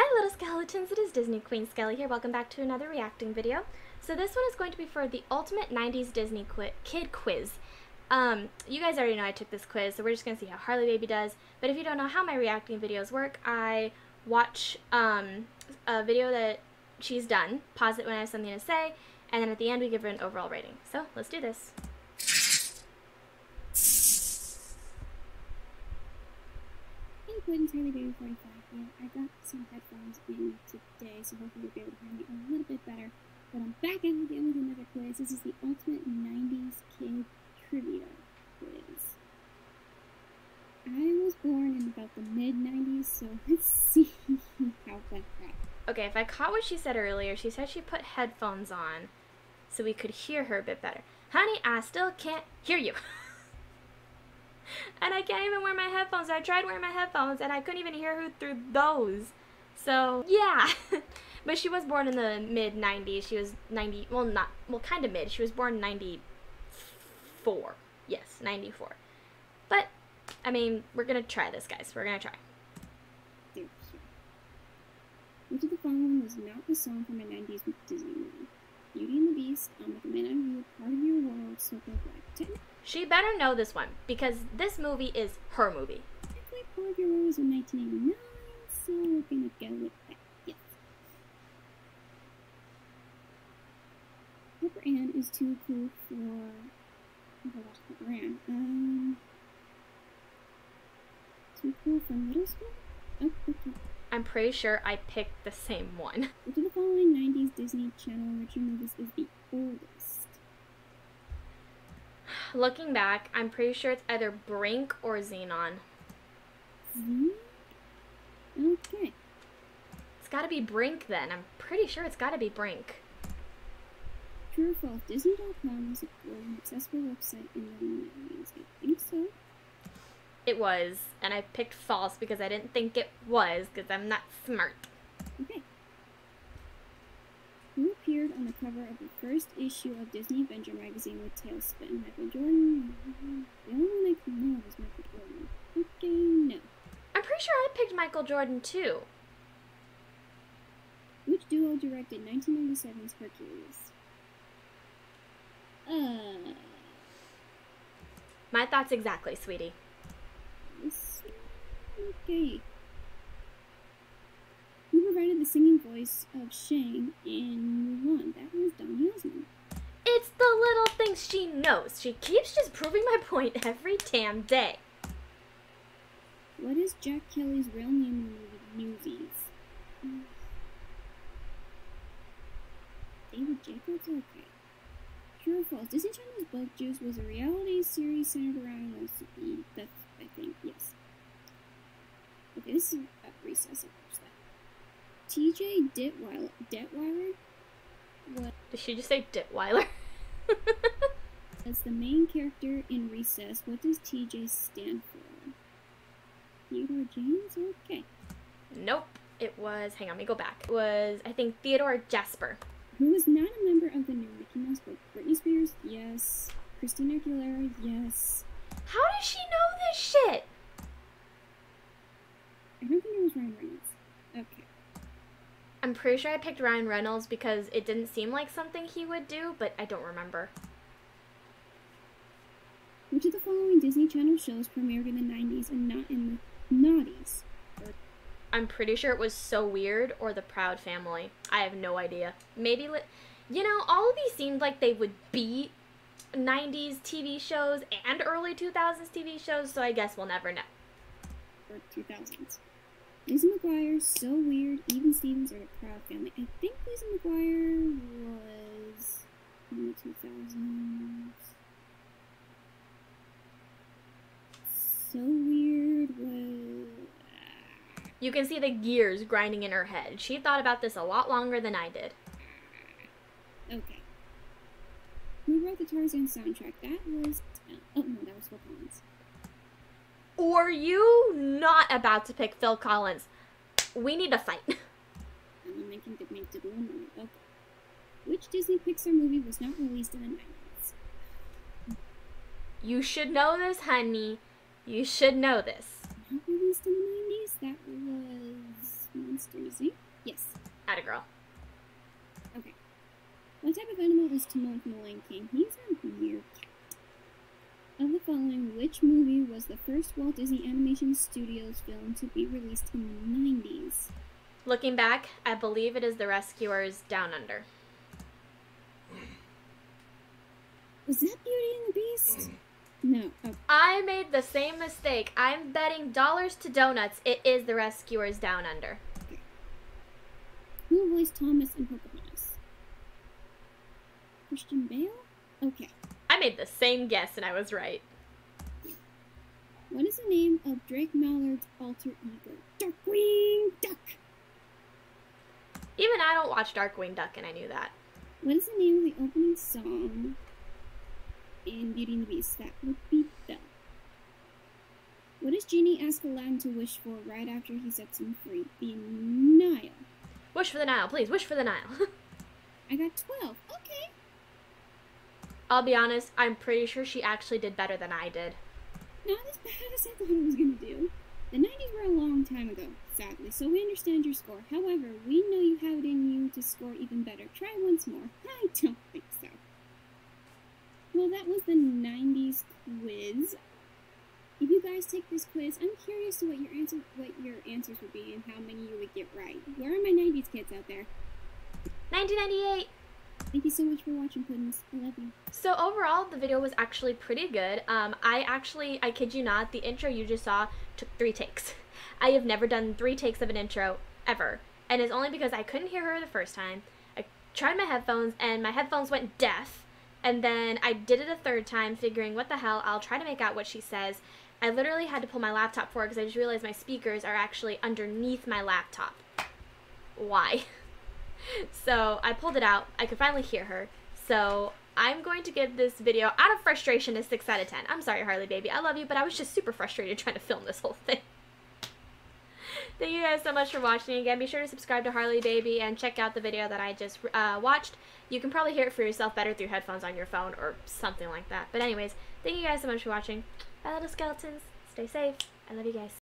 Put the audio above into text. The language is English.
Hi little skeletons, it is Disney Queen Skelly here. Welcome back to another reacting video. So this one is going to be for the Ultimate 90s Disney Kid Quiz. Um, you guys already know I took this quiz, so we're just going to see how Harley Baby does. But if you don't know how my reacting videos work, I watch um, a video that she's done, pause it when I have something to say, and then at the end we give her an overall rating. So let's do this. Quentin Harley Baby 45 here. I got some headphones in today, so hopefully you'll be able to hear me a little bit better. But I'm back it again with another quiz. This is the Ultimate 90s Kid Trivia Quiz. I was born in about the mid 90s, so let's see how that got. Okay, if I caught what she said earlier, she said she put headphones on so we could hear her a bit better. Honey, I still can't hear you. and I can't even wear my headphones. I tried wearing my headphones and I couldn't even hear her through those. So, yeah. but she was born in the mid 90s. She was 90, well, not, well, kind of mid. She was born 94. Yes, 94. But, I mean, we're to try this, guys. We're to try. Which of the following was not the song from a 90s Disney movie? Beauty and the Beast, I'm with the Man You, Part of Your World, Circle. Technically, She better know this one because this movie is her movie. Part of Your World was in 1989, so we're gonna go with that. Yes. Pepper Ann is too cool for. Oh, I lost Pepper Ann. Um. Too cool for middle school? Oh, okay. I'm pretty sure I picked the same one. The following 90s Disney Channel original movies is the oldest? Looking back, I'm pretty sure it's either Brink or Zenon. Z? Okay. It's gotta be Brink then. I'm pretty sure it's gotta be Brink. True or false? Disney.com was an accessible website in the 90s. I think so. It was, and I picked false because I didn't think it was because I'm not smart. Who appeared on the cover of the first issue of Disney Adventure magazine with TaleSpin? Michael Jordan? The only one I can know is Michael Jordan. Okay, no. I'm pretty sure I picked Michael Jordan too. Which duo directed 1997's Hercules? Uh, My thoughts exactly, sweetie. okay. Who provided the singing voice of Shang in Mulan? That was Donny Osmond. It's the little things she knows. She keeps just proving my point every damn day. What is Jack Kelly's real name in the movies? Mm. David Jacobs? Okay. True or false? Disney Channel's Bug Juice was a reality series centered around OCD. That's, I think, yes. Okay, this is about recess. TJ Detweiler, Detweiler was Did she just say Ditweiler? As the main character in Recess. What does TJ stand for? Theodore James? Okay. nope. It was, hang on, let me go back. It was, I think, Theodore Jasper. Who is not a member of the new Mickey Mouse group? Britney Spears? Yes. Christina Aguilera? Yes. How does she know this shit? I don't think it was Ryan Reynolds. Okay. I'm pretty sure I picked Ryan Reynolds because it didn't seem like something he would do, but I don't remember. Which of the following Disney Channel shows premiered in the 90s and not in the naughties? I'm pretty sure it was So Weird or The Proud Family. I have no idea. Maybe, li- you know, all of these seemed like they would be 90s TV shows and early 2000s TV shows, so I guess we'll never know. Or 2000s. Lizzie McGuire, So Weird, Even Stevens, are The Proud Family? I think Lizzie McGuire was in the 2000s. So Weird was. You can see the gears grinding in her head. She thought about this a lot longer than I did. Okay. Who wrote the Tarzan soundtrack? That was. Oh no, that was Phil Collins. Or you not about to pick Phil Collins? We need a fight. I'm making to make the one. Okay. Which Disney Pixar movie was not released in the 90s? You should know this, honey. You should know this. Not released in the 90s? That was Monster Inc.? Yes. Atta girl. Okay. What type of animal is Timon from the Lion King? He's a meerkat. Of the following, which movie was the first Walt Disney Animation Studios film to be released in the 90s? Looking back, I believe it is The Rescuers Down Under. Was that Beauty and the Beast? No. Oh, I made the same mistake. I'm betting dollars to donuts it is The Rescuers Down Under. who voiced Thomas in Pocahontas? Christian Bale? Okay. I made the same guess and I was right. What is the name of Drake Mallard's alter ego? Darkwing Duck! Even I don't watch Darkwing Duck and I knew that. What is the name of the opening song in Beauty and the Beast? That would be Belle. What does Genie ask Aladdin to wish for right after he sets him free? The Nile. Wish for the Nile, please. Wish for the Nile. I got 12. Okay. I'll be honest, I'm pretty sure she actually did better than I did. Not as bad as I thought it was going to do. The 90s were a long time ago, sadly, so we understand your score. However, we know you have it in you to score even better. Try once more. I don't think so. Well, that was the 90s quiz. If you guys take this quiz, I'm curious to what your answer, what your answers would be and how many you would get right. Where are my 90s kids out there? 1998. Thank you so much for watching, Puddins. I love you. So overall, the video was actually pretty good. Um, I actually, I kid you not, the intro you just saw took three takes. I have never done three takes of an intro ever, and it's only because I couldn't hear her the first time. I tried my headphones, and my headphones went deaf. And then I did it a third time, figuring what the hell, I'll try to make out what she says. I literally had to pull my laptop forward because I just realized my speakers are actually underneath my laptop. Why? so I pulled it out. I could finally hear her. So I'm going to give this video, out of frustration, a 6 out of 10. I'm sorry, Harley Baby. I love you, but I was just super frustrated trying to film this whole thing. Thank you guys so much for watching. Again, be sure to subscribe to Harley Baby and check out the video that I just uh, watched. You can probably hear it for yourself better through headphones on your phone or something like that. But anyways, thank you guys so much for watching. Bye, little skeletons. Stay safe. I love you guys.